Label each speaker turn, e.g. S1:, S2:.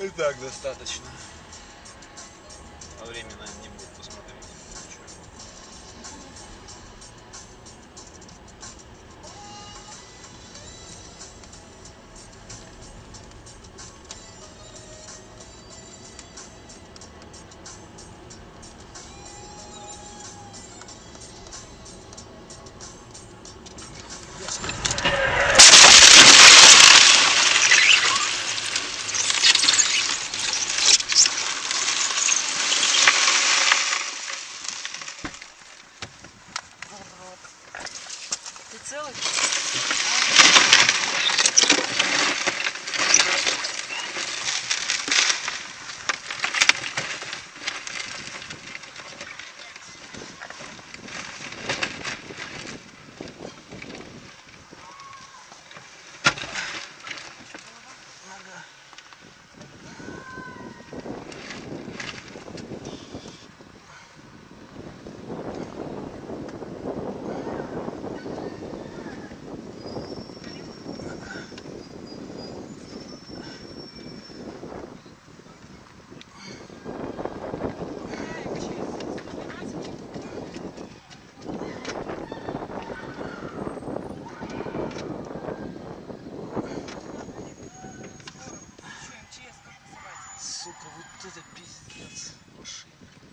S1: И так достаточно.
S2: 있어. Сука, вот это пиздец. Машина.